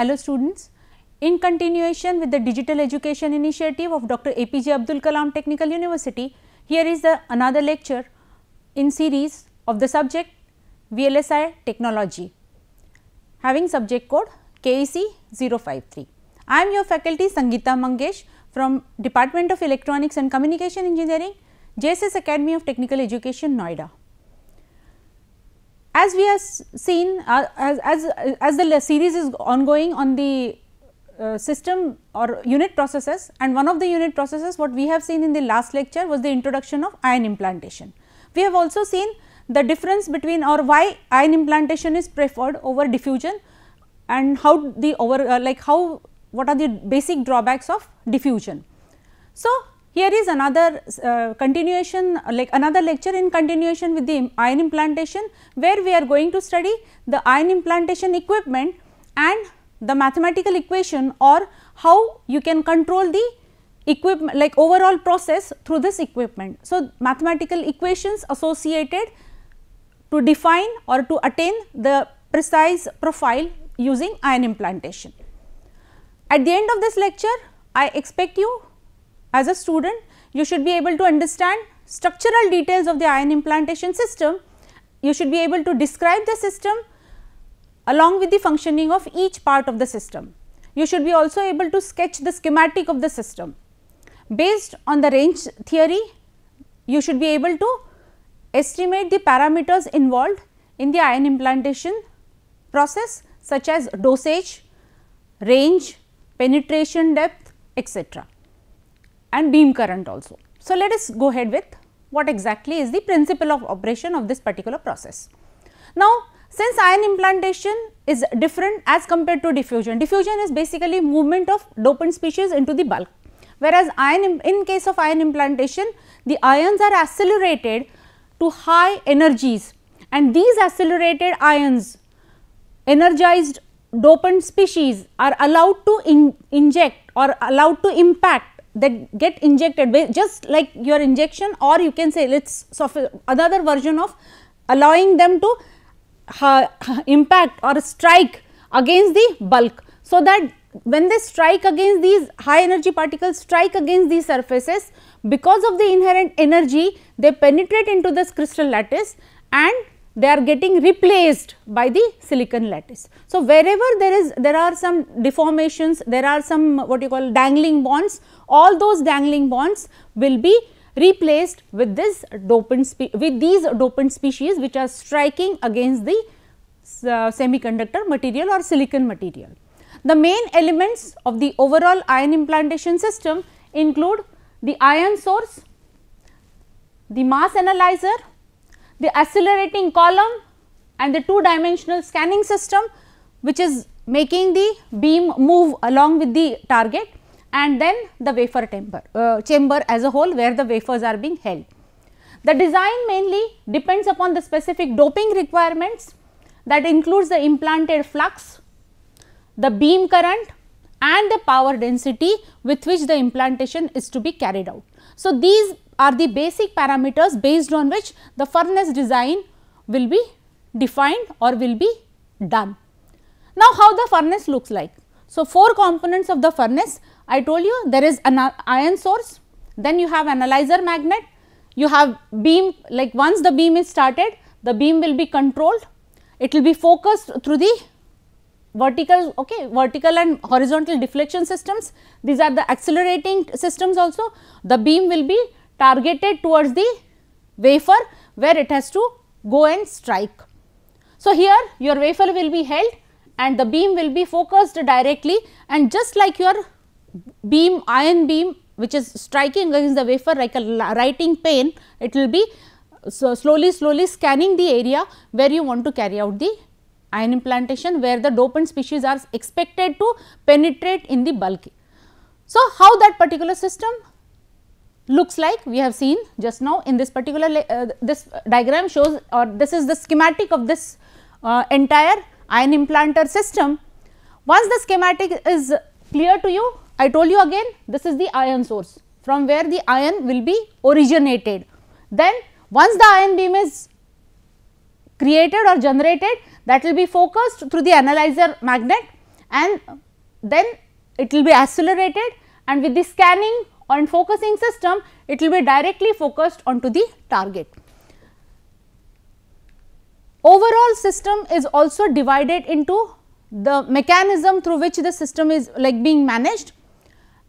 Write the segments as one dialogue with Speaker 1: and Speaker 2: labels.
Speaker 1: Hello students, in continuation with the digital education initiative of Dr. APJ Abdul Kalam Technical University, here is the another lecture in series of the subject VLSI technology having subject code KEC 053. I am your faculty Sangeeta Mangesh from Department of Electronics and Communication Engineering, JSS Academy of Technical Education, Noida. As we have seen, uh, as, as, as the series is ongoing on the uh, system or unit processes and one of the unit processes what we have seen in the last lecture was the introduction of ion implantation. We have also seen the difference between or why ion implantation is preferred over diffusion and how the over uh, like how what are the basic drawbacks of diffusion. So, here is another uh, continuation like another lecture in continuation with the ion implantation where we are going to study the ion implantation equipment and the mathematical equation or how you can control the equipment like overall process through this equipment. So, mathematical equations associated to define or to attain the precise profile using ion implantation. At the end of this lecture, I expect you as a student, you should be able to understand structural details of the ion implantation system. You should be able to describe the system along with the functioning of each part of the system. You should be also able to sketch the schematic of the system. Based on the range theory, you should be able to estimate the parameters involved in the ion implantation process such as dosage, range, penetration depth etc. and beam current also. So, let us go ahead with what exactly is the principle of operation of this particular process. Now, since ion implantation is different as compared to diffusion, diffusion is basically movement of dopant species into the bulk, whereas ion in case of ion implantation the ions are accelerated to high energies and these accelerated ions energized dopant species are allowed to in inject or allowed to impact that get injected just like your injection or you can say let us another version of allowing them to uh, impact or strike against the bulk. So, that when they strike against these high energy particles strike against these surfaces because of the inherent energy they penetrate into this crystal lattice and they are getting replaced by the silicon lattice. So, wherever there is there are some deformations, there are some what you call dangling bonds, all those dangling bonds will be replaced with this dopant with these dopant species which are striking against the uh, semiconductor material or silicon material. The main elements of the overall ion implantation system include the ion source, the mass analyzer, the accelerating column and the two dimensional scanning system which is making the beam move along with the target and then the wafer uh, chamber as a whole where the wafers are being held. The design mainly depends upon the specific doping requirements that includes the implanted flux, the beam current and the power density with which the implantation is to be carried out. So, these are the basic parameters based on which the furnace design will be defined or will be done. Now, how the furnace looks like? So, four components of the furnace. I told you there is an ion source, then you have analyzer magnet, you have beam like once the beam is started the beam will be controlled, it will be focused through the vertical okay vertical and horizontal deflection systems. These are the accelerating systems also. The beam will be targeted towards the wafer where it has to go and strike. So, here your wafer will be held and the beam will be focused directly and just like your beam ion beam which is striking against the wafer like a writing pen it will be so slowly slowly scanning the area where you want to carry out the ion implantation where the dopant species are expected to penetrate in the bulk. So, how that particular system looks like we have seen just now in this particular uh, this diagram shows or this is the schematic of this uh, entire ion implanter system. Once the schematic is clear to you I told you again this is the ion source from where the ion will be originated. Then once the ion beam is created or generated that will be focused through the analyzer magnet and then it will be accelerated and with the scanning and focusing system it will be directly focused onto the target. Overall system is also divided into the mechanism through which the system is like being managed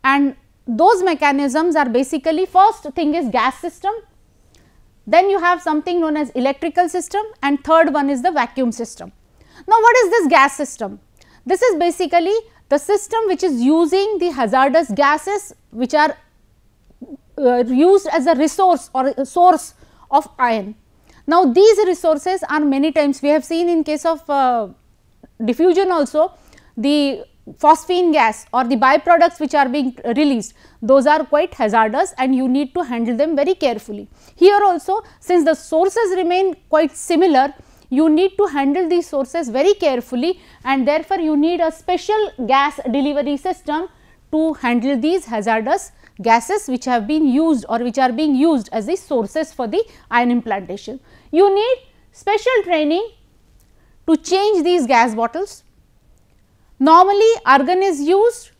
Speaker 1: and those mechanisms are basically first thing is gas system, then you have something known as electrical system and third one is the vacuum system. Now, what is this gas system? This is basically the system which is using the hazardous gases which are uh, used as a resource or a source of ion. Now, these resources are many times we have seen in case of uh, diffusion also the phosphine gas or the byproducts which are being released those are quite hazardous and you need to handle them very carefully. Here also since the sources remain quite similar you need to handle these sources very carefully and therefore, you need a special gas delivery system to handle these hazardous gases which have been used or which are being used as the sources for the ion implantation. You need special training to change these gas bottles. Normally, argon is used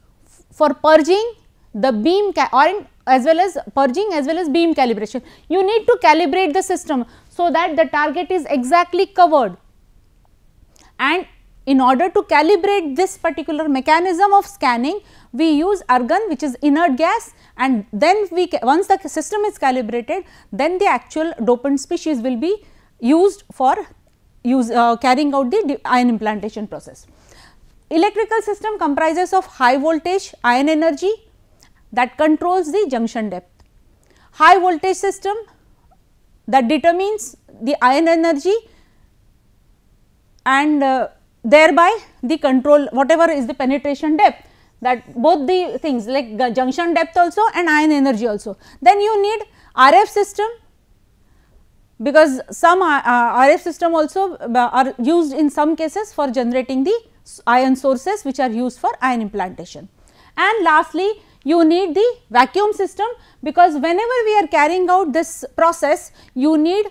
Speaker 1: for purging the beam or as well as purging as well as beam calibration. You need to calibrate the system so that the target is exactly covered and in order to calibrate this particular mechanism of scanning we use argon which is inert gas and then we once the system is calibrated then the actual dopant species will be used for use uh, carrying out the ion implantation process. Electrical system comprises of high voltage ion energy that controls the junction depth. High voltage system that determines the ion energy and uh, thereby the control whatever is the penetration depth that both the things like junction depth also and ion energy also. Then you need RF system because some uh, uh RF system also uh, are used in some cases for generating the ion sources which are used for ion implantation. And lastly, you need the vacuum system because whenever we are carrying out this process you need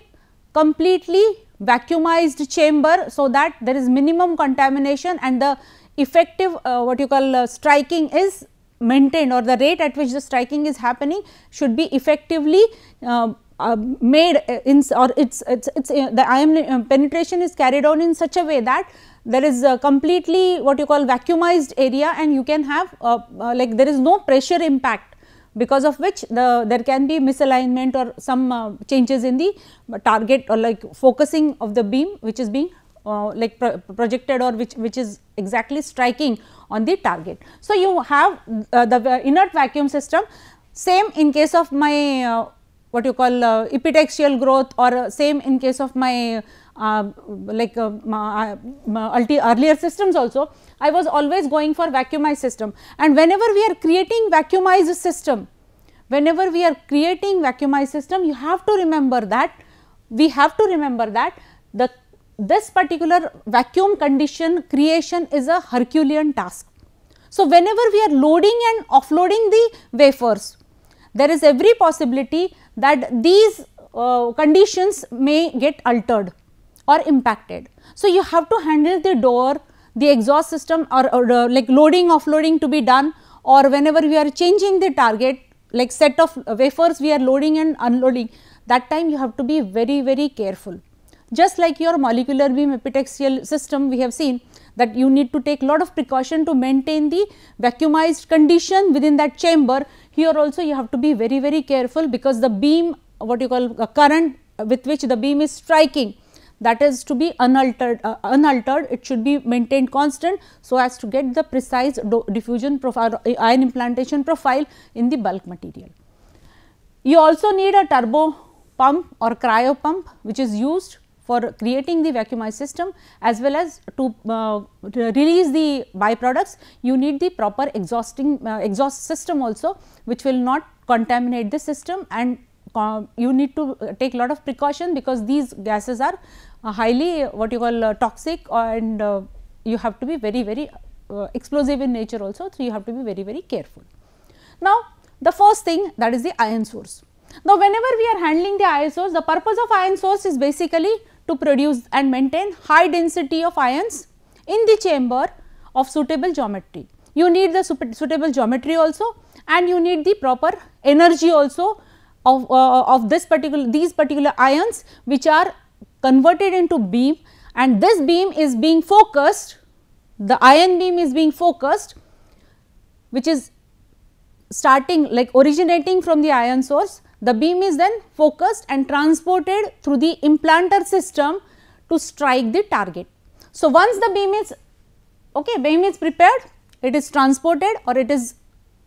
Speaker 1: completely vacuumized chamber so that there is minimum contamination and the effective uh, what you call uh, striking is maintained or the rate at which the striking is happening should be effectively uh, uh made in or it's it's it's uh, the ion uh, penetration is carried on in such a way that there is a completely what you call vacuumized area and you can have like there is no pressure impact because of which the there can be misalignment or some uh, changes in the target or like focusing of the beam which is being uh, like pro projected or which which is exactly striking on the target. So, you have uh, the inert vacuum system same in case of my uh, what you call epitaxial growth or same in case of my uh, like uh, earlier systems also, I was always going for vacuumized system and whenever we are creating vacuumized system, whenever we are creating vacuumized system, you have to remember that we have to remember that the this particular vacuum condition creation is a Herculean task. So, whenever we are loading and offloading the wafers, there is every possibility that these uh, conditions may get altered or impacted. So, you have to handle the door, the exhaust system or, or uh, like loading offloading to be done or whenever we are changing the target like set of wafers we are loading and unloading that time you have to be very very careful. Just like your molecular beam epitaxial system we have seen that you need to take lot of precaution to maintain the vacuumized condition within that chamber. Here also you have to be very very careful because the beam what you call current with which the beam is striking that is to be unaltered uh, unaltered it should be maintained constant so as to get the precise diffusion profile uh, ion implantation profile in the bulk material. You also need a turbo pump or cryo pump which is used for creating the vacuumized system as well as to, uh, to release the byproducts you need the proper exhausting uh, exhaust system also which will not contaminate the system and uh, you need to take a lot of precaution because these gases are uh, highly what you call uh, toxic and uh, you have to be very very explosive in nature also. So, you have to be very very careful. Now, the first thing that is the ion source. Now, whenever we are handling the ion source, the purpose of ion source is basically to produce and maintain high density of ions in the chamber of suitable geometry. You need the suitable geometry also and you need the proper energy also of, uh, of this particular these particular ions which are converted into beam and this beam is being focused the ion beam is being focused which is starting like originating from the ion source the beam is then focused and transported through the implanter system to strike the target. So, once the beam is okay beam is prepared it is transported or it is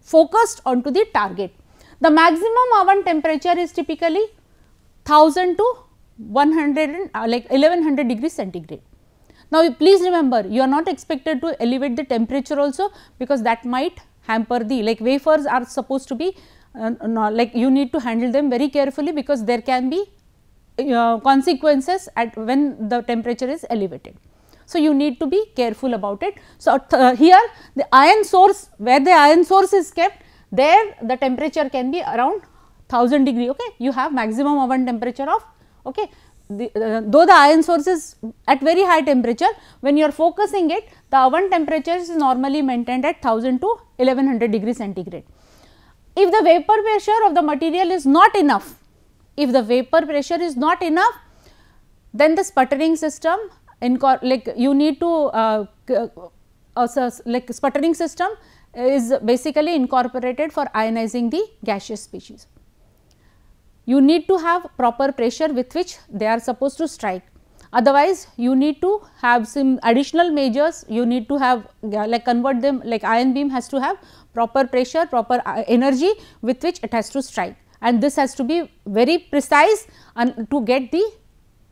Speaker 1: focused onto the target. The maximum oven temperature is typically 1000 to 100 uh, like 1100 degrees centigrade. Now, please remember you are not expected to elevate the temperature also because that might hamper the like wafers are supposed to be uh, like you need to handle them very carefully because there can be uh, consequences at when the temperature is elevated. So, you need to be careful about it. So, uh, here the ion source where the ion source is kept there the temperature can be around 1000 degree okay you have maximum oven temperature of okay the, uh, though the iron source is at very high temperature when you are focusing it the oven temperature is normally maintained at 1000 to 1100 degree centigrade. If the vapor pressure of the material is not enough, if the vapor pressure is not enough, then the sputtering system like you need to uh, uh, like sputtering system is basically incorporated for ionizing the gaseous species. You need to have proper pressure with which they are supposed to strike otherwise you need to have some additional measures you need to have like convert them like ion beam has to have proper pressure, proper uh, energy with which it has to strike and this has to be very precise and to get the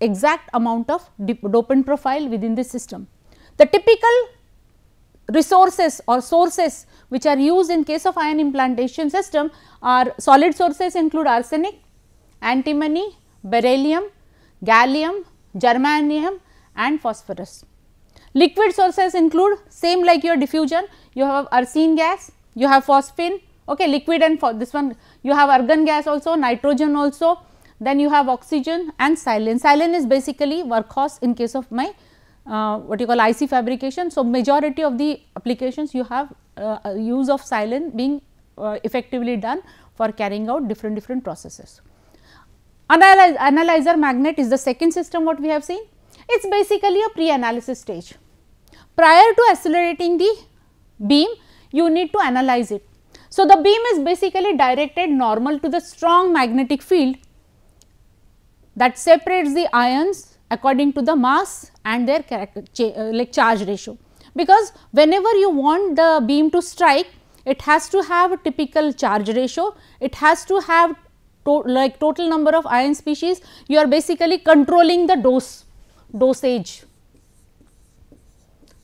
Speaker 1: exact amount of dopant profile within the system. The typical resources or sources which are used in case of ion implantation system are solid sources include arsenic, antimony, beryllium, gallium, germanium and phosphorus. Liquid sources include same like your diffusion, you have arsine gas, you have phosphine okay liquid and for this one you have argon gas also nitrogen also then you have oxygen and silane silane is basically workhorse in case of my uh, what you call IC fabrication. So, majority of the applications you have uh, use of silane being uh, effectively done for carrying out different different processes. Analyze, analyzer magnet is the second system what we have seen. It is basically a pre-analysis stage. Prior to accelerating the beam, you need to analyze it. So, the beam is basically directed normal to the strong magnetic field that separates the ions according to the mass and their uh, like charge ratio. Because whenever you want the beam to strike, it has to have a typical charge ratio, it has to have to like total number of ion species, you are basically controlling the dose, dosage.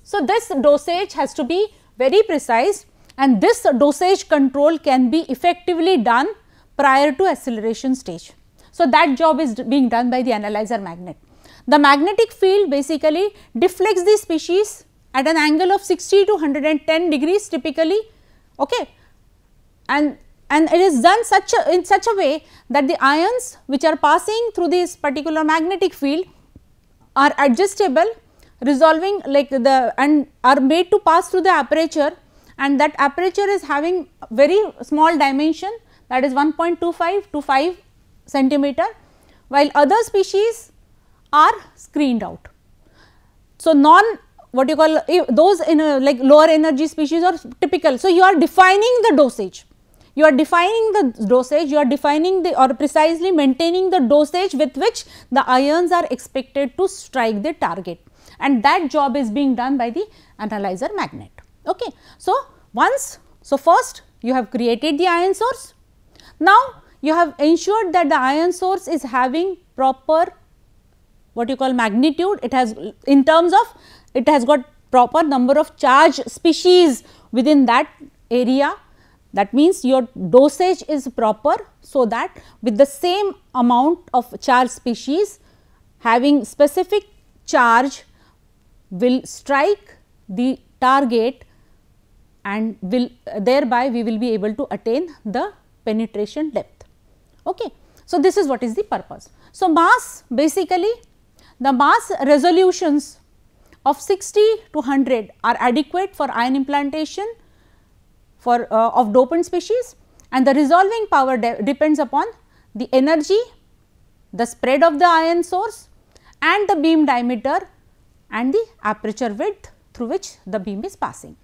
Speaker 1: So, this dosage has to be very precise and this dosage control can be effectively done prior to acceleration stage. So, that job is being done by the analyzer magnet. The magnetic field basically deflects the species at an angle of 60 to 110 degrees typically okay. and and it is done such a, in such a way that the ions which are passing through this particular magnetic field are adjustable resolving like the and are made to pass through the aperture and that aperture is having very small dimension that is 1.25 to 5 centimeter while other species are screened out. So, non what you call those in a like lower energy species are typical. So, you are defining the dosage, you are defining the dosage, you are defining the or precisely maintaining the dosage with which the ions are expected to strike the target and that job is being done by the analyzer magnet. Okay. So, once so first you have created the ion source. Now, you have ensured that the ion source is having proper what you call magnitude it has in terms of it has got proper number of charge species within that area that means your dosage is proper so that with the same amount of charge species having specific charge will strike the target and will thereby we will be able to attain the penetration depth. Okay. So, this is what is the purpose. So, mass basically the mass resolutions of 60 to 100 are adequate for ion implantation for uh, of dopant species and the resolving power de depends upon the energy, the spread of the ion source and the beam diameter and the aperture width through which the beam is passing.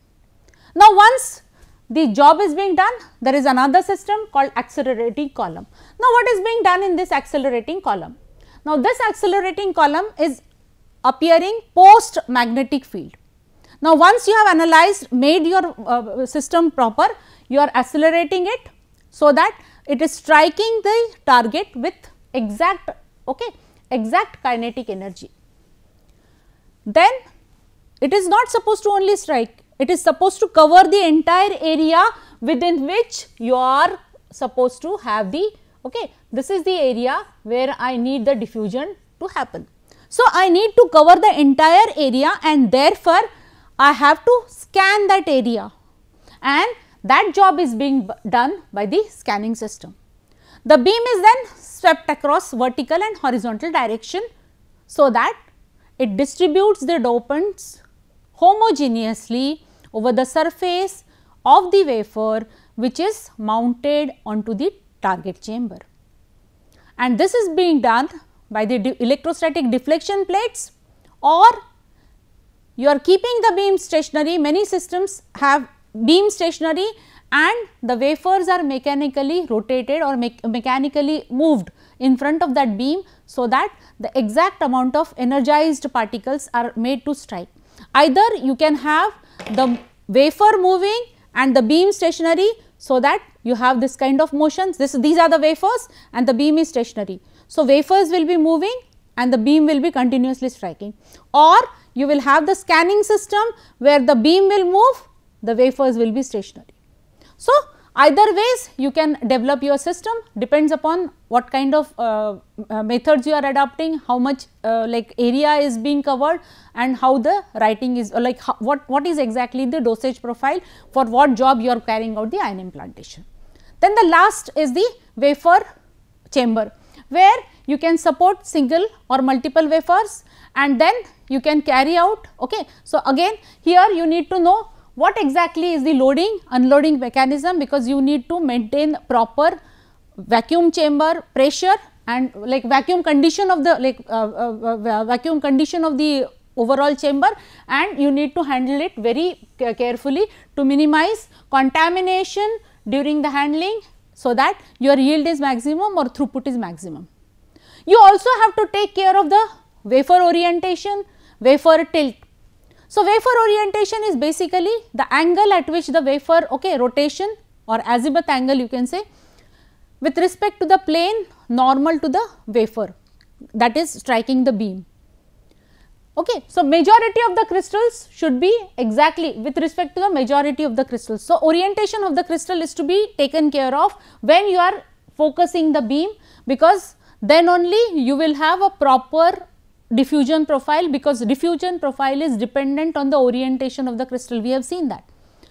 Speaker 1: Now, once the job is being done, there is another system called accelerating column. Now, what is being done in this accelerating column? Now, this accelerating column is appearing post magnetic field. Now, once you have analyzed made your uh, system proper, you are accelerating it so that it is striking the target with exact okay, exact kinetic energy. Then it is not supposed to only strike, it is supposed to cover the entire area within which you are supposed to have the okay. This is the area where I need the diffusion to happen. So, I need to cover the entire area and therefore, I have to scan that area and that job is being done by the scanning system. The beam is then swept across vertical and horizontal direction so that it distributes the dopants homogeneously over the surface of the wafer which is mounted onto the target chamber. And this is being done by the electrostatic deflection plates or you are keeping the beam stationary many systems have beam stationary and the wafers are mechanically rotated or me mechanically moved in front of that beam so that the exact amount of energized particles are made to strike. Either you can have the wafer moving and the beam stationary so that you have this kind of motions this these are the wafers and the beam is stationary. So, wafers will be moving and the beam will be continuously striking or you will have the scanning system where the beam will move the wafers will be stationary. So, either ways you can develop your system depends upon what kind of uh, uh, methods you are adopting, how much uh, like area is being covered and how the writing is like how, what, what is exactly the dosage profile for what job you are carrying out the ion implantation. Then the last is the wafer chamber where you can support single or multiple wafers and then you can carry out okay. So, again here you need to know what exactly is the loading unloading mechanism because you need to maintain proper vacuum chamber pressure and like vacuum condition of the like uh, uh, uh, vacuum condition of the overall chamber and you need to handle it very carefully to minimize contamination during the handling so that your yield is maximum or throughput is maximum. You also have to take care of the wafer orientation, wafer tilt so, wafer orientation is basically the angle at which the wafer okay, rotation or azimuth angle you can say with respect to the plane normal to the wafer that is striking the beam. Okay. So, majority of the crystals should be exactly with respect to the majority of the crystals. So, orientation of the crystal is to be taken care of when you are focusing the beam because then only you will have a proper diffusion profile because diffusion profile is dependent on the orientation of the crystal we have seen that.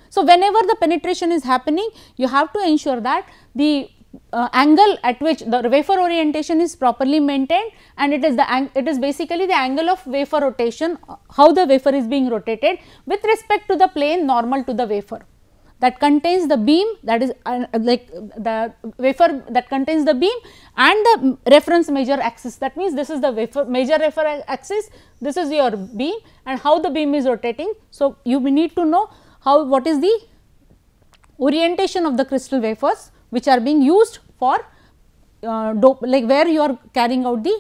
Speaker 1: So, whenever the penetration is happening you have to ensure that the uh, angle at which the wafer orientation is properly maintained and it is the it is basically the angle of wafer rotation how the wafer is being rotated with respect to the plane normal to the wafer. That contains the beam that is uh, like the wafer that contains the beam and the reference major axis. That means this is the wafer major wafer axis this is your beam and how the beam is rotating. So, you need to know how what is the orientation of the crystal wafers which are being used for uh, dope like where you are carrying out the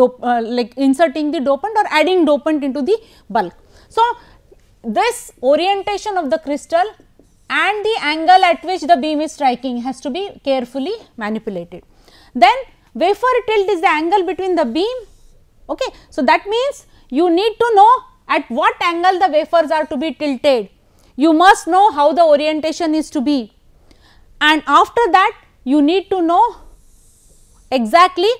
Speaker 1: dope uh, like inserting the dopant or adding dopant into the bulk. So, this orientation of the crystal and the angle at which the beam is striking has to be carefully manipulated. Then wafer tilt is the angle between the beam. Okay. So, that means you need to know at what angle the wafers are to be tilted. You must know how the orientation is to be and after that you need to know exactly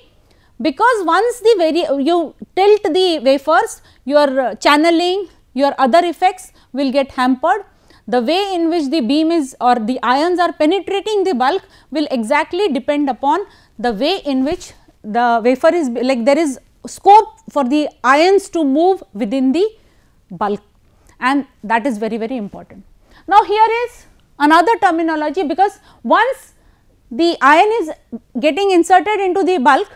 Speaker 1: because once the very you tilt the wafers your channeling your other effects will get hampered the way in which the beam is or the ions are penetrating the bulk will exactly depend upon the way in which the wafer is like there is scope for the ions to move within the bulk and that is very very important. Now here is another terminology because once the ion is getting inserted into the bulk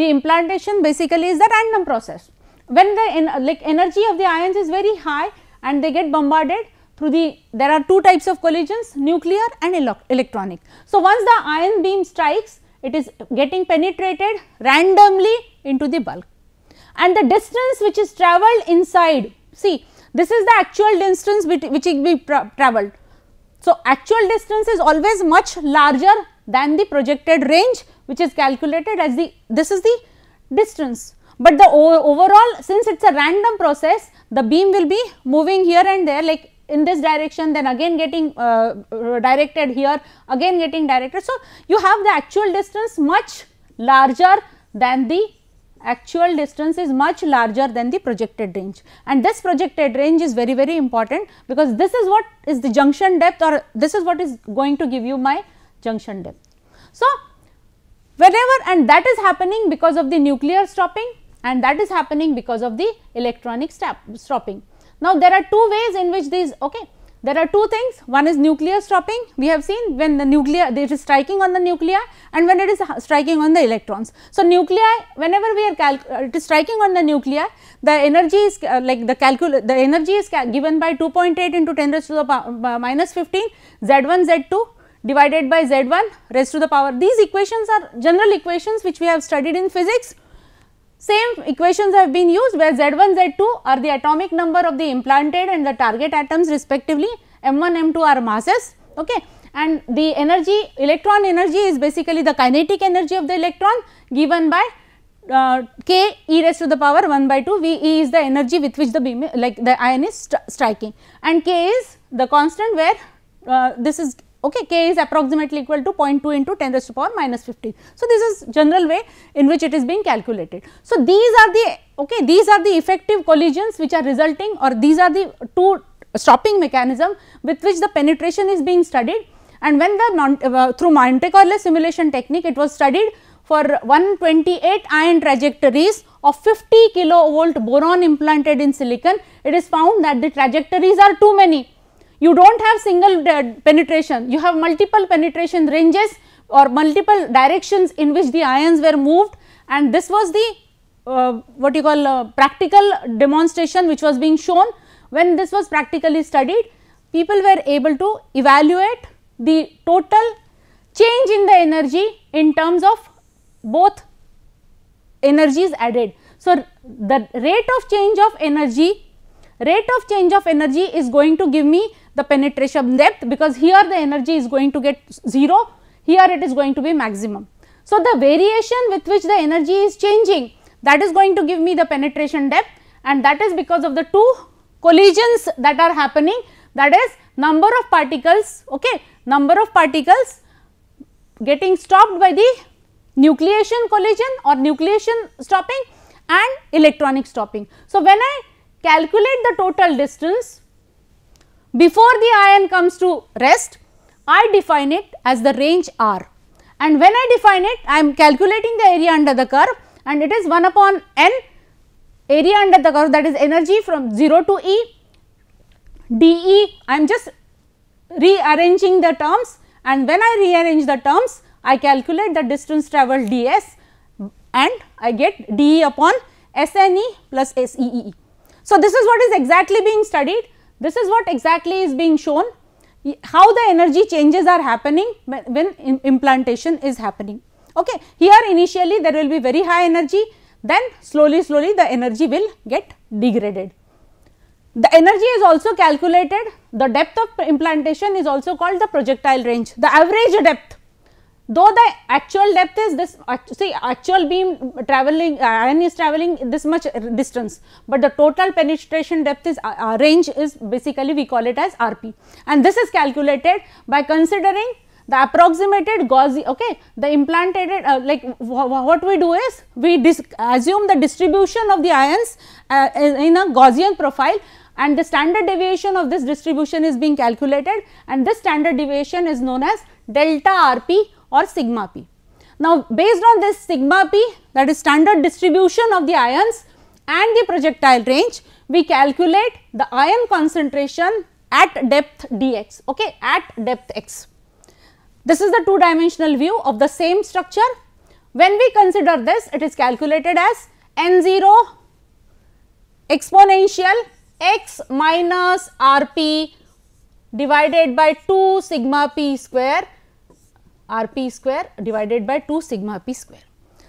Speaker 1: the implantation basically is the random process. When the en like energy of the ions is very high and they get bombarded through the there are two types of collisions nuclear and ele electronic. So, once the ion beam strikes it is getting penetrated randomly into the bulk and the distance which is travelled inside see this is the actual distance which, which be travelled. So, actual distance is always much larger than the projected range which is calculated as the this is the distance. But the overall since it is a random process the beam will be moving here and there like in this direction then again getting uh, directed here again getting directed. So, you have the actual distance much larger than the actual distance is much larger than the projected range and this projected range is very very important because this is what is the junction depth or this is what is going to give you my junction depth. So, whenever and that is happening because of the nuclear stopping and that is happening because of the electronic stop, stopping. Now, there are two ways in which these okay there are two things. One is nuclear stopping. We have seen when the nuclear it is striking on the nuclei and when it is striking on the electrons. So, nuclei whenever we are uh, it is striking on the nuclei the energy is uh, like the calculate the energy is given by 2.8 into 10 raised to the power uh, minus 15 z1 z2 divided by z1 raised to the power. These equations are general equations which we have studied in physics same equations have been used where Z1, Z2 are the atomic number of the implanted and the target atoms respectively, M1, M2 are masses okay. and the energy electron energy is basically the kinetic energy of the electron given by uh, k e raised to the power 1 by 2 V e is the energy with which the beam like the ion is striking. And k is the constant where uh, this is okay k is approximately equal to 0.2 into 10 raised to the power minus 15. So, this is general way in which it is being calculated. So, these are the okay these are the effective collisions which are resulting or these are the two stopping mechanism with which the penetration is being studied and when the non, uh, through Monte Carlo simulation technique it was studied for 128 ion trajectories of 50 kilovolt boron implanted in silicon it is found that the trajectories are too many you do not have single penetration, you have multiple penetration ranges or multiple directions in which the ions were moved and this was the uh, what you call uh, practical demonstration which was being shown. When this was practically studied, people were able to evaluate the total change in the energy in terms of both energies added. So, the rate of change of energy, rate of change of energy is going to give me the penetration depth because here the energy is going to get 0, here it is going to be maximum. So, the variation with which the energy is changing that is going to give me the penetration depth and that is because of the two collisions that are happening that is number of particles okay number of particles getting stopped by the nucleation collision or nucleation stopping and electronic stopping. So, when I calculate the total distance before the ion comes to rest, I define it as the range R. And when I define it, I am calculating the area under the curve and it is 1 upon n area under the curve that is energy from 0 to E, dE, I am just rearranging the terms and when I rearrange the terms, I calculate the distance travelled ds and I get dE upon SNE plus SEE. So, this is what is exactly being studied this is what exactly is being shown how the energy changes are happening when implantation is happening. Okay. Here initially there will be very high energy then slowly slowly the energy will get degraded. The energy is also calculated the depth of implantation is also called the projectile range the average depth though the actual depth is this see actual beam traveling ion is traveling this much distance, but the total penetration depth is uh, uh range is basically we call it as RP and this is calculated by considering the approximated Gaussian okay the implanted uh, like what we do is we assume the distribution of the ions uh, in a Gaussian profile and the standard deviation of this distribution is being calculated and this standard deviation is known as delta RP or sigma p. Now, based on this sigma p that is standard distribution of the ions and the projectile range, we calculate the ion concentration at depth dx okay at depth x. This is the two dimensional view of the same structure. When we consider this it is calculated as n0 exponential x minus rp divided by 2 sigma p square rp square divided by 2 sigma p square.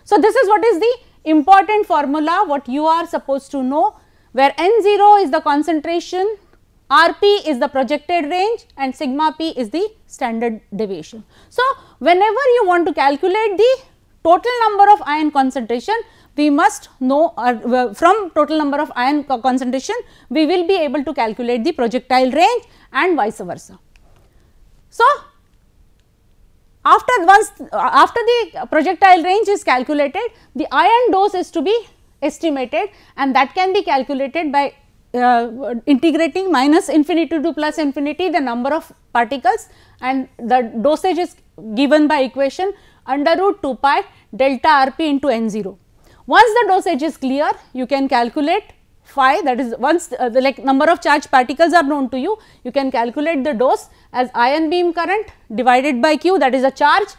Speaker 1: So, this is what is the important formula what you are supposed to know where n0 is the concentration, rp is the projected range and sigma p is the standard deviation. So, whenever you want to calculate the total number of ion concentration, we must know uh, from total number of ion concentration, we will be able to calculate the projectile range and vice versa. So, after once after the projectile range is calculated, the ion dose is to be estimated and that can be calculated by uh, integrating minus infinity to plus infinity the number of particles and the dosage is given by equation under root 2 pi delta rp into n 0. Once the dosage is clear you can calculate phi that is once uh, the like number of charged particles are known to you, you can calculate the dose as ion beam current divided by q that is a charge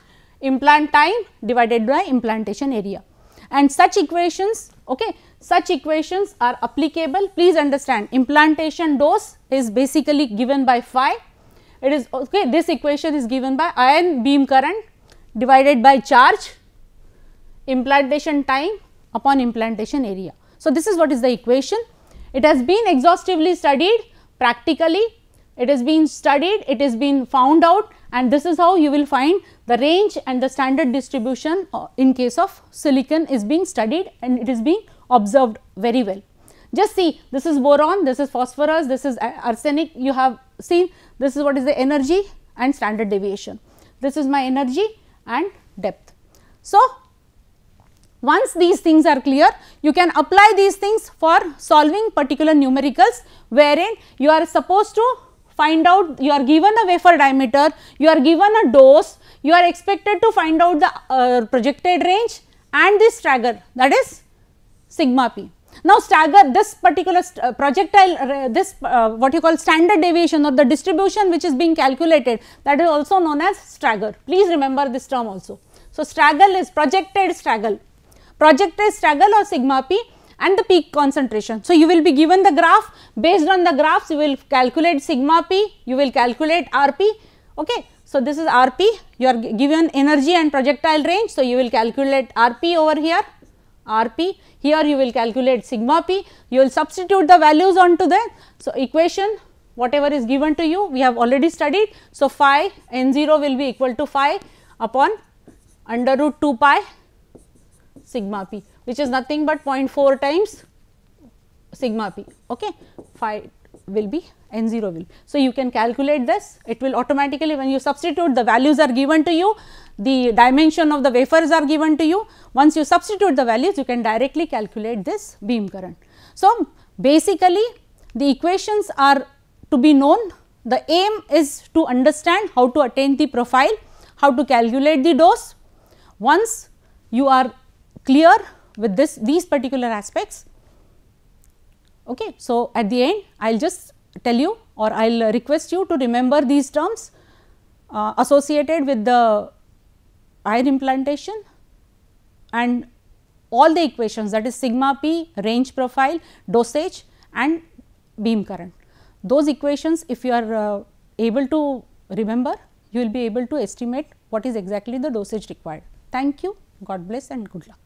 Speaker 1: implant time divided by implantation area. And such equations okay, such equations are applicable please understand implantation dose is basically given by phi it is okay this equation is given by ion beam current divided by charge implantation time upon implantation area. So, this is what is the equation. It has been exhaustively studied practically, it has been studied, it has been found out and this is how you will find the range and the standard distribution uh, in case of silicon is being studied and it is being observed very well. Just see this is boron, this is phosphorus, this is arsenic you have seen this is what is the energy and standard deviation. This is my energy and depth. So, once these things are clear, you can apply these things for solving particular numericals wherein you are supposed to find out you are given a wafer diameter, you are given a dose, you are expected to find out the uh, projected range and the stagger that is sigma p. Now, stagger this particular uh, projectile uh, this uh, what you call standard deviation or the distribution which is being calculated that is also known as stagger. Please remember this term also. So, straggle is projected straggle projected straggle or sigma p and the peak concentration. So, you will be given the graph based on the graphs you will calculate sigma p, you will calculate rp. Okay. So, this is rp you are given energy and projectile range. So, you will calculate rp over here rp here you will calculate sigma p you will substitute the values onto the so equation whatever is given to you we have already studied so phi n 0 will be equal to phi upon under root 2 pi sigma p which is nothing but 0.4 times sigma p okay phi will be n 0 will. So, you can calculate this it will automatically when you substitute the values are given to you the dimension of the wafers are given to you once you substitute the values you can directly calculate this beam current. So, basically the equations are to be known the aim is to understand how to attain the profile, how to calculate the dose. Once you are clear with this these particular aspects. Okay. So, at the end I will just tell you or I will request you to remember these terms uh, associated with the ion implantation and all the equations that is sigma p, range profile, dosage and beam current. Those equations if you are uh, able to remember you will be able to estimate what is exactly the dosage required. Thank you, God bless and good luck.